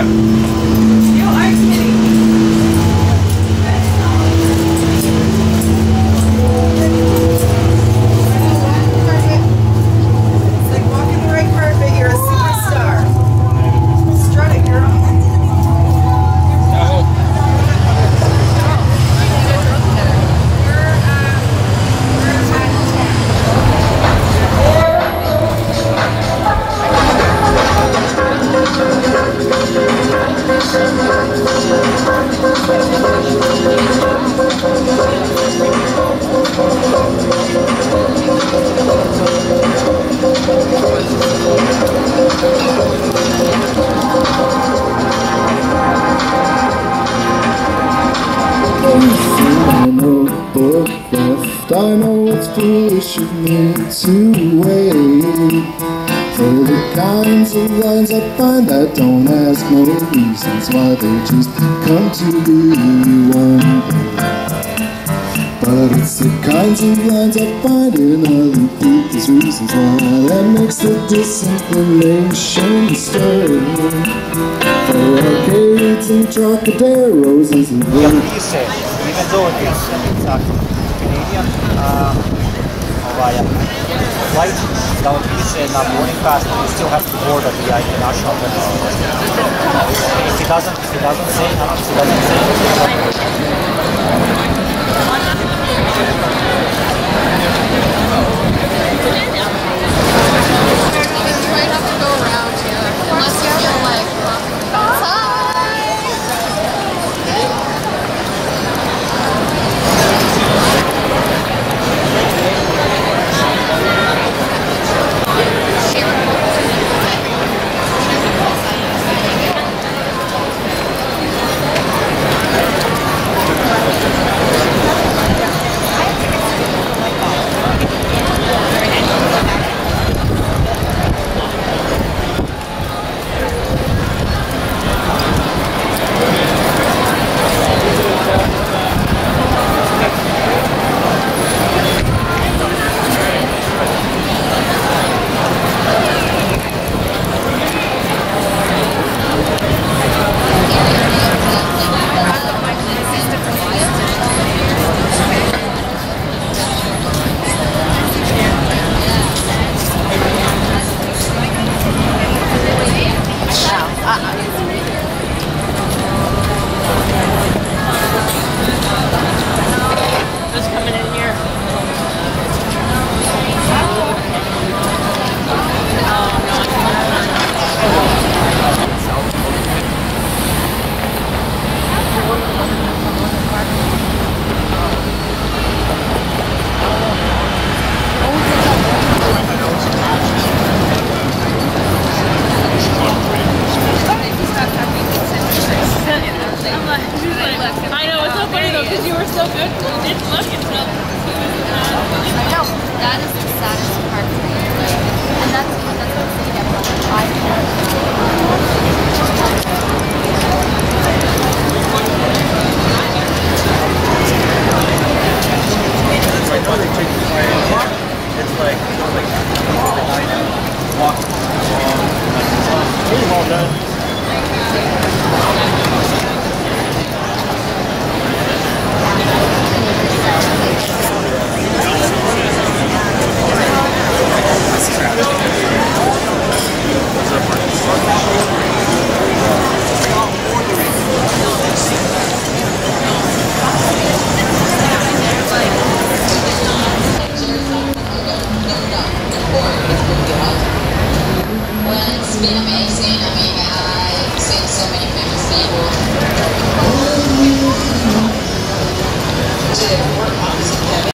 Yeah. I know it's foolish of me to wait. For the kinds of lines I find that don't ask no reasons. Why they just come to be one. Day But it's the kinds of lines I find in other people's reasons. Why that makes the disinclination stir. Arcades and Trocaderos is a Як uh, by a flight be beach and a boarding pass, but you still have to board at the international terminal. If it doesn't, if it doesn't say, if it doesn't say.